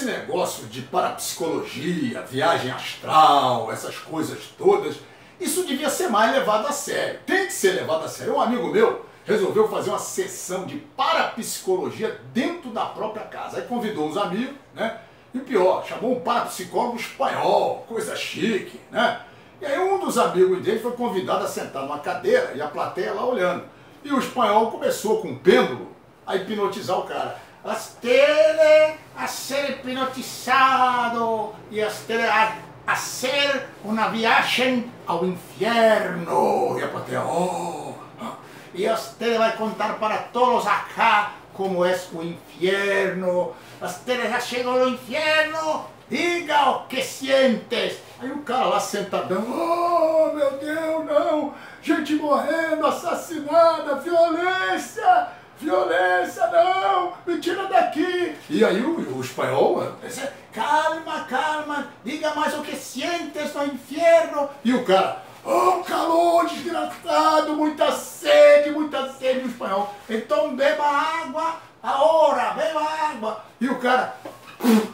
esse negócio de parapsicologia, viagem astral, essas coisas todas, isso devia ser mais levado a sério. Tem que ser levado a sério. Um amigo meu resolveu fazer uma sessão de parapsicologia dentro da própria casa. Aí convidou uns amigos, né? E pior, chamou um parapsicólogo espanhol, coisa chique, né? E aí um dos amigos dele foi convidado a sentar numa cadeira e a plateia lá olhando. E o espanhol começou com um pêndulo a hipnotizar o cara. Usted a ser hipnotizado e usted a hacer una viagem ao inferno. E a plateia, oh. E usted vai contar para todos acá como é o inferno. Usted já chegou no inferno. Diga o que sientes. Aí o cara lá sentadão, oh meu Deus, não, gente morrendo, assassinada, violência, violência, não, me tira daqui. E aí o, o espanhol, calma, calma, diga mais o que sientes no inferno. E o cara, oh calor desgraçado, muita sede, muita sede, o espanhol. Então beba água, agora, beba água. E o cara,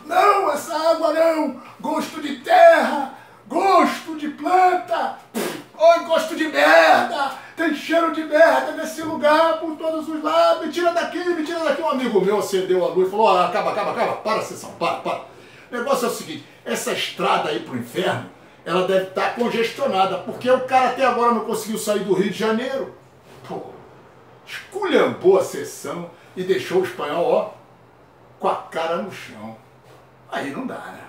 não, essa água não, gosto de terra, gosto de planta, oi, gosto de merda, tem cheiro de merda nesse lugar por todos os lados, me tira daqui, me tira daqui. Um amigo meu acendeu a luz e falou, ah, acaba, acaba, acaba, para a sessão, para, para. O negócio é o seguinte, essa estrada aí pro inferno, ela deve estar congestionada, porque o cara até agora não conseguiu sair do Rio de Janeiro. Pô, esculhambou a sessão e deixou o espanhol, ó, com a cara no chão. Aí não dá, né?